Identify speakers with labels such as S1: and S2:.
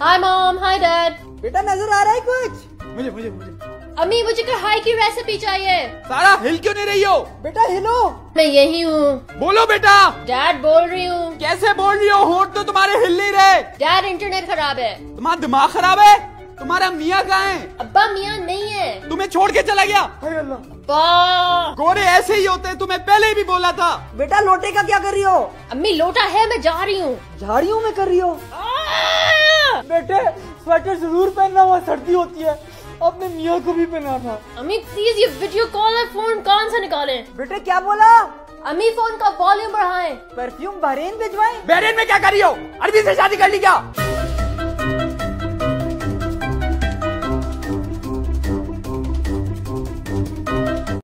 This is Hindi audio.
S1: हाय मॉम हाय डैड
S2: बेटा नज़र आ रहा है कुछ? मुझे मुझे मुझे।
S1: अम्मी मुझे कढ़ाई की रेसिपी चाहिए।
S3: सारा हिल क्यों नहीं रही हो?
S2: बेटा हिलो।
S1: मैं यही हूँ।
S3: बोलो बेटा।
S1: डैड बोल रही हूँ।
S3: कैसे बोल रही हो? होठ तो तुम्हारे हिल नहीं रहे।
S1: डैड इंटरनेट खराब है।
S3: तुम्हारा दिमाग खराब है? तुम्हारा मियाँ कहाँ है?
S1: अब्बा मियाँ नहीं है।
S3: तुम्हें छोड़ के चला गया।
S2: अल्लाह।
S3: गोरे ऐसे ही होते हैं तुम्हें पहले ही भी बोला था।
S2: बेटा लोटे का क्या कर रही हो?
S1: अम्मी लोटा है मैं जा रही हूँ।
S2: जा रही हूँ मैं कर रही हो। स्वेटर ज़रूर पहनना हुआ सर्दी होती है। अपने मियाँ को भी पहना था।
S1: अमित प्लीज़ ये वीडियो कॉल और फ़ोन कान से निकाले?
S2: बेटे क्या बोला?
S1: अमी फ़ोन का वॉल्यूम बढ़ाएँ।
S2: Perfume Bahrain भिजवाएँ?
S3: बहरेन में क्या कर रही हो? अरबी से शादी कर ली क्या?